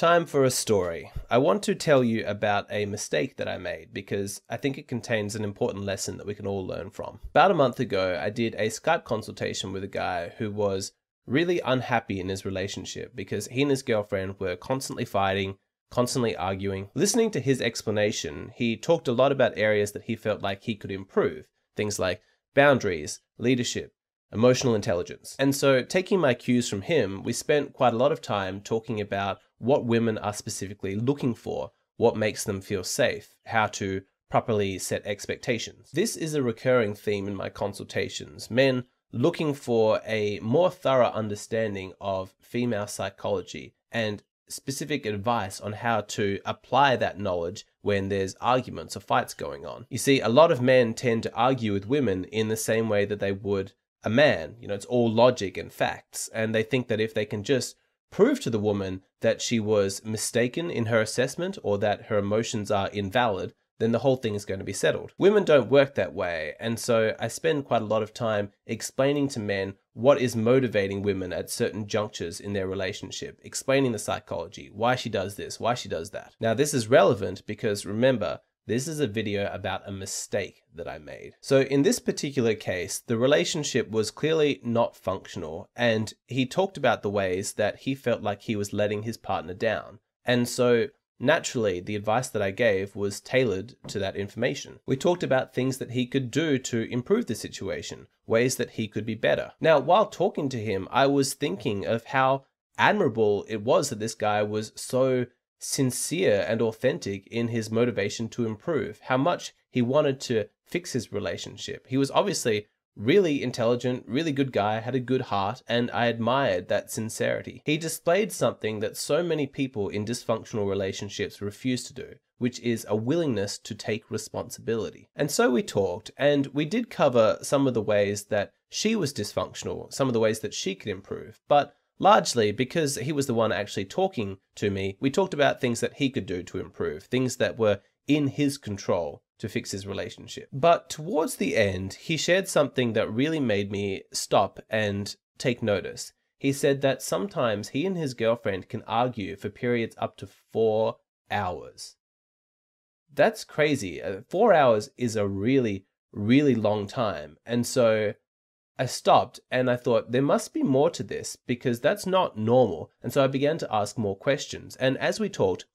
Time for a story. I want to tell you about a mistake that I made because I think it contains an important lesson that we can all learn from. About a month ago, I did a Skype consultation with a guy who was really unhappy in his relationship because he and his girlfriend were constantly fighting, constantly arguing. Listening to his explanation, he talked a lot about areas that he felt like he could improve. Things like boundaries, leadership, emotional intelligence. And so, taking my cues from him, we spent quite a lot of time talking about what women are specifically looking for, what makes them feel safe, how to properly set expectations. This is a recurring theme in my consultations. Men looking for a more thorough understanding of female psychology and specific advice on how to apply that knowledge when there's arguments or fights going on. You see, a lot of men tend to argue with women in the same way that they would a man. You know, it's all logic and facts. And they think that if they can just prove to the woman that she was mistaken in her assessment or that her emotions are invalid, then the whole thing is going to be settled. Women don't work that way. And so I spend quite a lot of time explaining to men what is motivating women at certain junctures in their relationship, explaining the psychology, why she does this, why she does that. Now, this is relevant because remember, this is a video about a mistake that I made. So in this particular case, the relationship was clearly not functional and he talked about the ways that he felt like he was letting his partner down. And so Naturally, the advice that I gave was tailored to that information. We talked about things that he could do to improve the situation, ways that he could be better. Now, while talking to him, I was thinking of how admirable it was that this guy was so sincere and authentic in his motivation to improve, how much he wanted to fix his relationship. He was obviously really intelligent, really good guy, had a good heart, and I admired that sincerity. He displayed something that so many people in dysfunctional relationships refuse to do, which is a willingness to take responsibility. And so we talked, and we did cover some of the ways that she was dysfunctional, some of the ways that she could improve, but Largely because he was the one actually talking to me, we talked about things that he could do to improve, things that were in his control to fix his relationship. But towards the end, he shared something that really made me stop and take notice. He said that sometimes he and his girlfriend can argue for periods up to four hours. That's crazy. Uh, four hours is a really, really long time. And so I stopped and I thought there must be more to this because that's not normal. And so I began to ask more questions. And as we talked,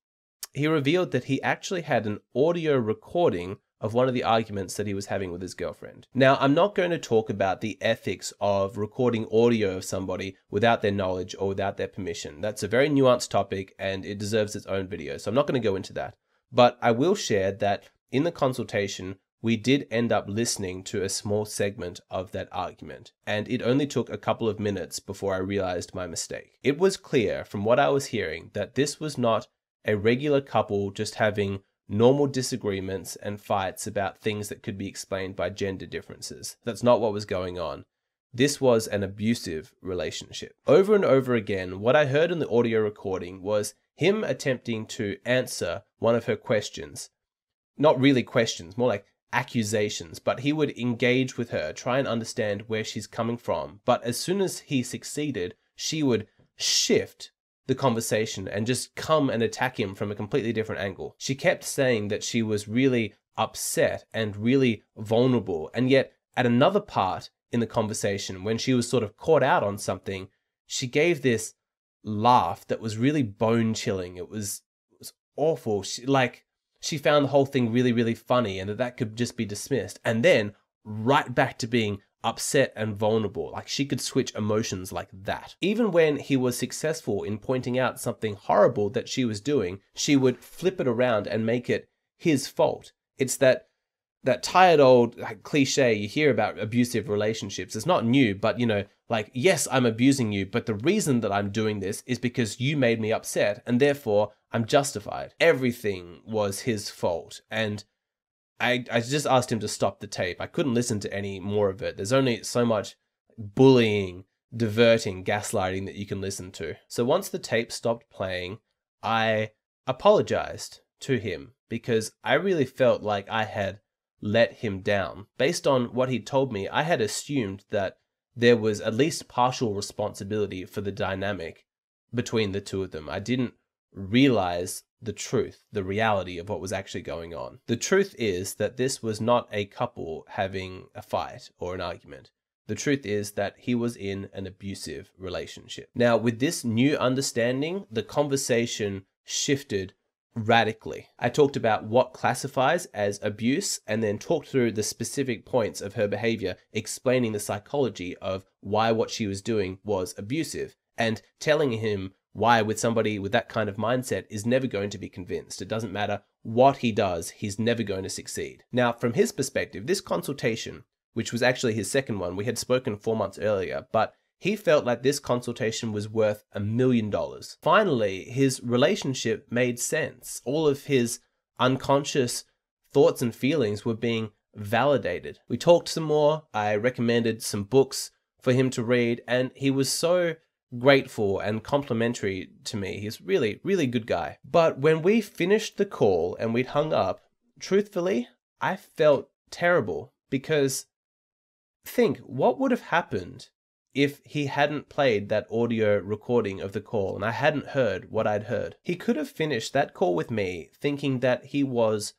he revealed that he actually had an audio recording of one of the arguments that he was having with his girlfriend. Now, I'm not going to talk about the ethics of recording audio of somebody without their knowledge or without their permission. That's a very nuanced topic and it deserves its own video. So I'm not going to go into that. But I will share that in the consultation, we did end up listening to a small segment of that argument, and it only took a couple of minutes before I realized my mistake. It was clear from what I was hearing that this was not a regular couple just having normal disagreements and fights about things that could be explained by gender differences. That's not what was going on. This was an abusive relationship. Over and over again, what I heard in the audio recording was him attempting to answer one of her questions. Not really questions, more like accusations, but he would engage with her, try and understand where she's coming from. But as soon as he succeeded, she would shift the conversation and just come and attack him from a completely different angle. She kept saying that she was really upset and really vulnerable. And yet, at another part in the conversation, when she was sort of caught out on something, she gave this laugh that was really bone chilling. It was, it was awful. She, like, she found the whole thing really, really funny and that that could just be dismissed. And then right back to being upset and vulnerable. Like she could switch emotions like that. Even when he was successful in pointing out something horrible that she was doing, she would flip it around and make it his fault. It's that that tired old like, cliche you hear about abusive relationships. It's not new, but you know, like, yes, I'm abusing you, but the reason that I'm doing this is because you made me upset, and therefore I'm justified. Everything was his fault. And I, I just asked him to stop the tape. I couldn't listen to any more of it. There's only so much bullying, diverting, gaslighting that you can listen to. So once the tape stopped playing, I apologized to him because I really felt like I had let him down. Based on what he told me, I had assumed that there was at least partial responsibility for the dynamic between the two of them. I didn't realize the truth, the reality of what was actually going on. The truth is that this was not a couple having a fight or an argument. The truth is that he was in an abusive relationship. Now, with this new understanding, the conversation shifted radically. I talked about what classifies as abuse and then talked through the specific points of her behavior, explaining the psychology of why what she was doing was abusive and telling him why with somebody with that kind of mindset is never going to be convinced. It doesn't matter what he does, he's never going to succeed. Now, from his perspective, this consultation, which was actually his second one, we had spoken four months earlier, but he felt like this consultation was worth a million dollars. Finally, his relationship made sense. All of his unconscious thoughts and feelings were being validated. We talked some more. I recommended some books for him to read, and he was so grateful and complimentary to me. He's really, really good guy. But when we finished the call and we'd hung up, truthfully, I felt terrible because think what would have happened if he hadn't played that audio recording of the call and I hadn't heard what I'd heard. He could have finished that call with me thinking that he was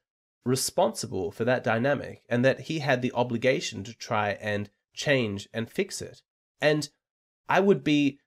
responsible for that dynamic and that he had the obligation to try and change and fix it. And I would be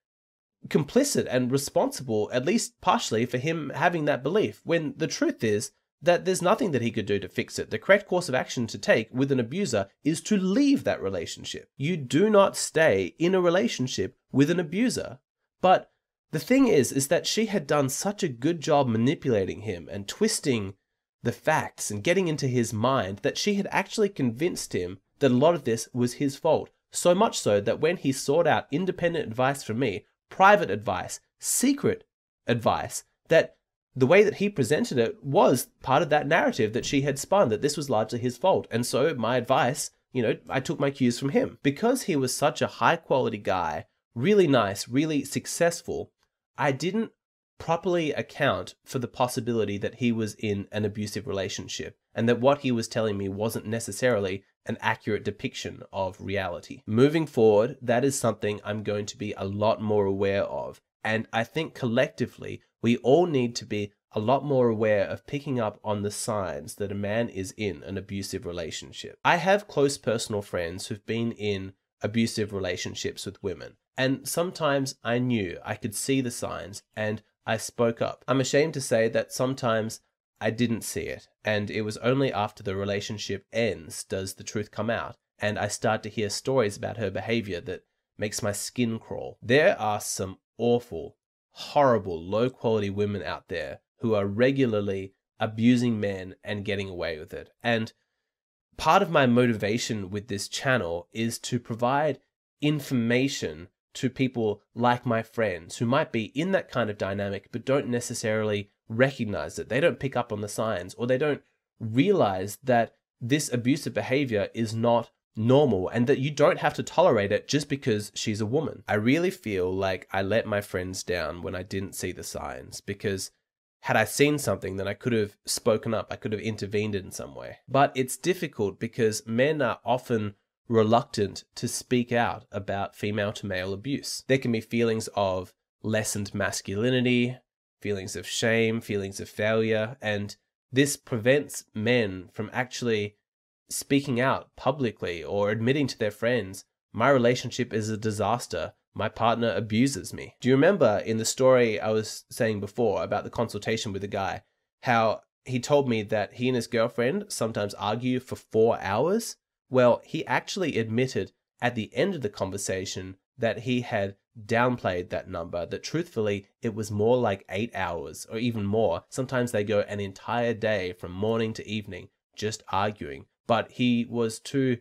complicit and responsible, at least partially, for him having that belief, when the truth is that there's nothing that he could do to fix it. The correct course of action to take with an abuser is to leave that relationship. You do not stay in a relationship with an abuser. But the thing is, is that she had done such a good job manipulating him and twisting the facts and getting into his mind that she had actually convinced him that a lot of this was his fault. So much so that when he sought out independent advice from me, private advice, secret advice, that the way that he presented it was part of that narrative that she had spun, that this was largely his fault. And so my advice, you know, I took my cues from him. Because he was such a high quality guy, really nice, really successful, I didn't properly account for the possibility that he was in an abusive relationship and that what he was telling me wasn't necessarily an accurate depiction of reality. Moving forward, that is something I'm going to be a lot more aware of. And I think collectively, we all need to be a lot more aware of picking up on the signs that a man is in an abusive relationship. I have close personal friends who've been in abusive relationships with women, and sometimes I knew I could see the signs and I spoke up. I'm ashamed to say that sometimes I didn't see it, and it was only after the relationship ends does the truth come out, and I start to hear stories about her behavior that makes my skin crawl. There are some awful, horrible, low quality women out there who are regularly abusing men and getting away with it. And part of my motivation with this channel is to provide information to people like my friends who might be in that kind of dynamic but don't necessarily recognize it. They don't pick up on the signs or they don't realize that this abusive behavior is not normal and that you don't have to tolerate it just because she's a woman. I really feel like I let my friends down when I didn't see the signs because had I seen something, then I could have spoken up, I could have intervened in some way. But it's difficult because men are often reluctant to speak out about female to male abuse. There can be feelings of lessened masculinity, feelings of shame, feelings of failure, and this prevents men from actually speaking out publicly or admitting to their friends, my relationship is a disaster. My partner abuses me. Do you remember in the story I was saying before about the consultation with the guy, how he told me that he and his girlfriend sometimes argue for four hours? Well, he actually admitted at the end of the conversation that he had downplayed that number, that truthfully it was more like eight hours or even more. Sometimes they go an entire day from morning to evening just arguing but he was too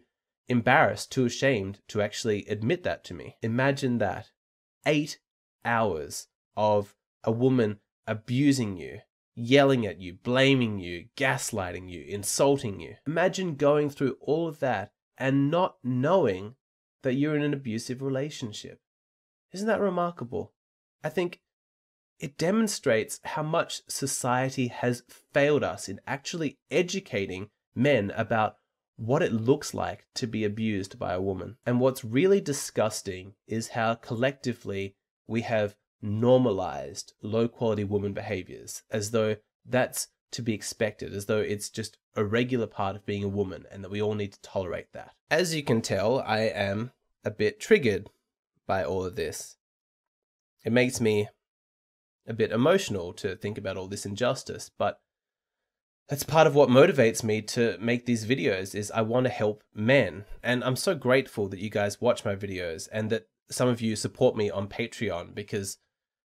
embarrassed, too ashamed to actually admit that to me. Imagine that. Eight hours of a woman abusing you, yelling at you, blaming you, gaslighting you, insulting you. Imagine going through all of that and not knowing that you're in an abusive relationship. Isn't that remarkable? I think it demonstrates how much society has failed us in actually educating men about what it looks like to be abused by a woman. And what's really disgusting is how collectively we have normalized low quality woman behaviors as though that's to be expected, as though it's just a regular part of being a woman and that we all need to tolerate that. As you can tell, I am a bit triggered by all of this. It makes me a bit emotional to think about all this injustice, but that's part of what motivates me to make these videos is I want to help men. And I'm so grateful that you guys watch my videos and that some of you support me on Patreon because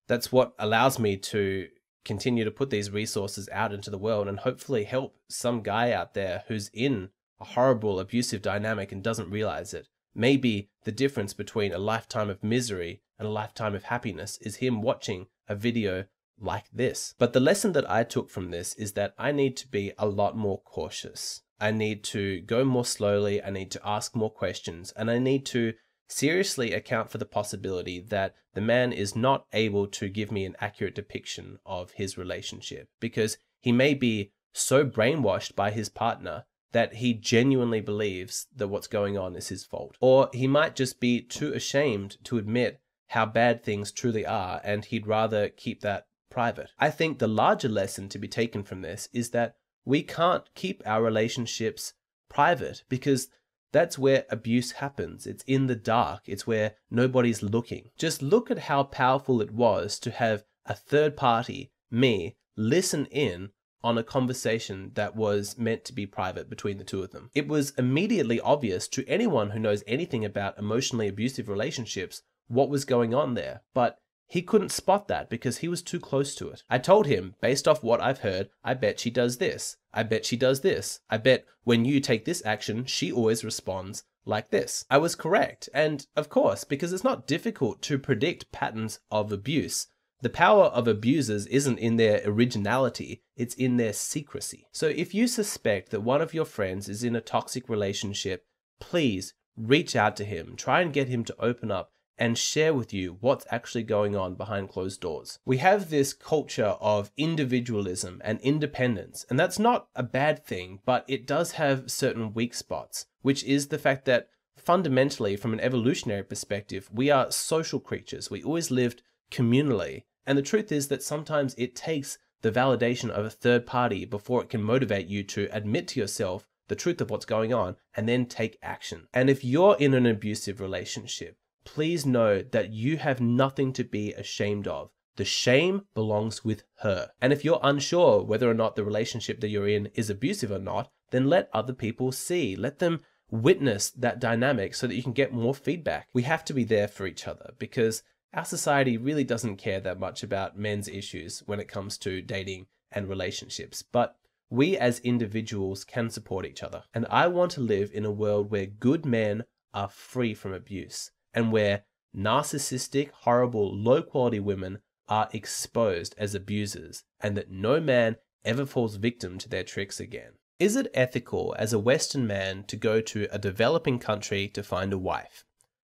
that's what allows me to continue to put these resources out into the world and hopefully help some guy out there who's in a horrible abusive dynamic and doesn't realize it. Maybe the difference between a lifetime of misery and a lifetime of happiness is him watching a video like this. But the lesson that I took from this is that I need to be a lot more cautious. I need to go more slowly, I need to ask more questions, and I need to seriously account for the possibility that the man is not able to give me an accurate depiction of his relationship because he may be so brainwashed by his partner that he genuinely believes that what's going on is his fault. Or he might just be too ashamed to admit how bad things truly are and he'd rather keep that private. I think the larger lesson to be taken from this is that we can't keep our relationships private because that's where abuse happens. It's in the dark. It's where nobody's looking. Just look at how powerful it was to have a third party, me, listen in on a conversation that was meant to be private between the two of them. It was immediately obvious to anyone who knows anything about emotionally abusive relationships what was going on there. But he couldn't spot that because he was too close to it. I told him, based off what I've heard, I bet she does this. I bet she does this. I bet when you take this action, she always responds like this. I was correct. And of course, because it's not difficult to predict patterns of abuse. The power of abusers isn't in their originality, it's in their secrecy. So if you suspect that one of your friends is in a toxic relationship, please reach out to him. Try and get him to open up and share with you what's actually going on behind closed doors. We have this culture of individualism and independence, and that's not a bad thing, but it does have certain weak spots, which is the fact that fundamentally, from an evolutionary perspective, we are social creatures. We always lived communally. And the truth is that sometimes it takes the validation of a third party before it can motivate you to admit to yourself the truth of what's going on and then take action. And if you're in an abusive relationship, please know that you have nothing to be ashamed of. The shame belongs with her. And if you're unsure whether or not the relationship that you're in is abusive or not, then let other people see. Let them witness that dynamic so that you can get more feedback. We have to be there for each other because our society really doesn't care that much about men's issues when it comes to dating and relationships. But we as individuals can support each other. And I want to live in a world where good men are free from abuse and where narcissistic, horrible, low quality women are exposed as abusers and that no man ever falls victim to their tricks again. Is it ethical as a Western man to go to a developing country to find a wife?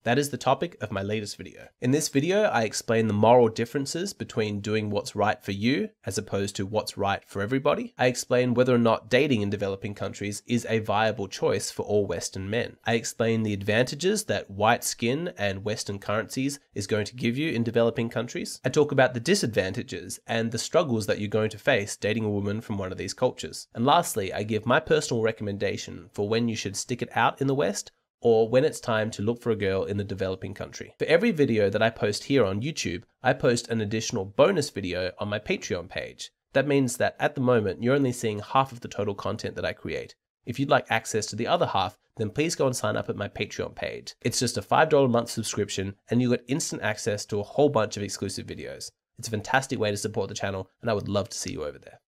That is the topic of my latest video. In this video, I explain the moral differences between doing what's right for you as opposed to what's right for everybody. I explain whether or not dating in developing countries is a viable choice for all Western men. I explain the advantages that white skin and Western currencies is going to give you in developing countries. I talk about the disadvantages and the struggles that you're going to face dating a woman from one of these cultures. And lastly, I give my personal recommendation for when you should stick it out in the West or when it's time to look for a girl in the developing country. For every video that I post here on YouTube, I post an additional bonus video on my Patreon page. That means that at the moment, you're only seeing half of the total content that I create. If you'd like access to the other half, then please go and sign up at my Patreon page. It's just a $5 a month subscription and you get instant access to a whole bunch of exclusive videos. It's a fantastic way to support the channel and I would love to see you over there.